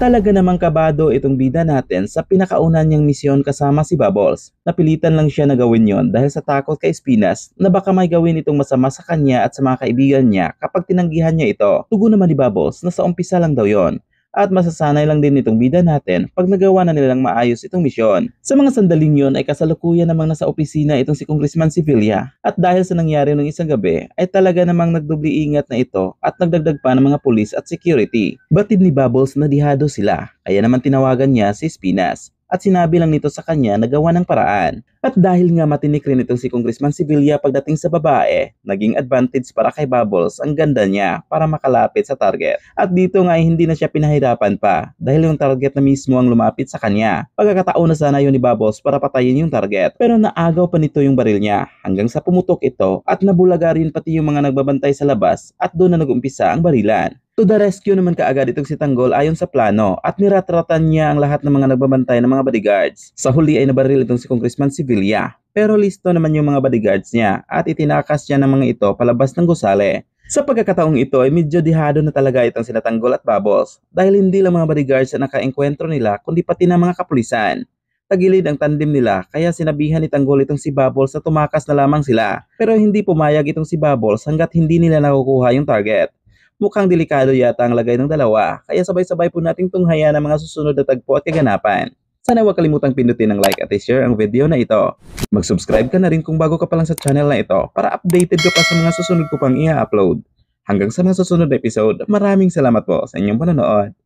Talaga namang kabado itong bida natin sa pinakauna niyang misyon kasama si Bubbles. Napilitan lang siya na gawin yon dahil sa takot kay Spinas na baka may gawin itong masama sa kanya at sa mga kaibigan niya kapag tinanggihan niya ito. Tugo naman ni Bubbles na sa umpisa lang daw yon at masasanay lang din itong bida natin pag nagawa na nilang maayos itong misyon. Sa mga sandaling yon ay kasalukuyan namang nasa opisina itong si Congressman Sevilla at dahil sa nangyari nung isang gabi ay talaga namang nagdubli ingat na ito at nagdagdag pa ng mga pulis at security. Batid ni Bubbles na dihado sila kaya naman tinawagan niya si Spinas at sinabi lang nito sa kanya na gawa ng paraan. At dahil nga matinik rin itong si Congressman Sevilla pagdating sa babae, naging advantage para kay Bubbles ang ganda niya para makalapit sa target. At dito nga hindi na siya pinahirapan pa dahil yung target na mismo ang lumapit sa kanya. Pagkakataon na sana yun ni Bubbles para patayin yung target pero naagaw pa nito yung baril niya hanggang sa pumutok ito at nabulaga rin pati yung mga nagbabantay sa labas at doon na nag-umpisa ang barilan. To the rescue naman kaagad itong si Tanggol ayon sa plano at niratratan niya ang lahat ng mga nagbabantay ng mga bodyguards. Sa huli ay nabaril itong si Congressman Sevilla. Pero listo naman yung mga bodyguards niya at itinakas niya ng mga ito palabas ng gusale. Sa pagkakataong ito ay medyo dihado na talaga itong sina Tanggol at Bubbles dahil hindi lang mga bodyguards ang nakaengkwentro nila kundi pati na mga kapulisan. Tagilid ang tandem nila kaya sinabihan ni Tanggol itong si Bubbles na tumakas na lamang sila. Pero hindi pumayag itong si Bubbles hanggat hindi nila nakukuha yung target. Mukhang delikado yata ang lagay ng dalawa, kaya sabay-sabay po nating tunghayan ang mga susunod na tagpo at kaganapan. Sana huwag kalimutang pindutin ang like at i-share ang video na ito. Mag-subscribe ka na rin kung bago ka pa lang sa channel na ito para updated ka pa sa mga susunod ko pang i-upload. Hanggang sa mga susunod na episode, maraming salamat po sa inyong panonood.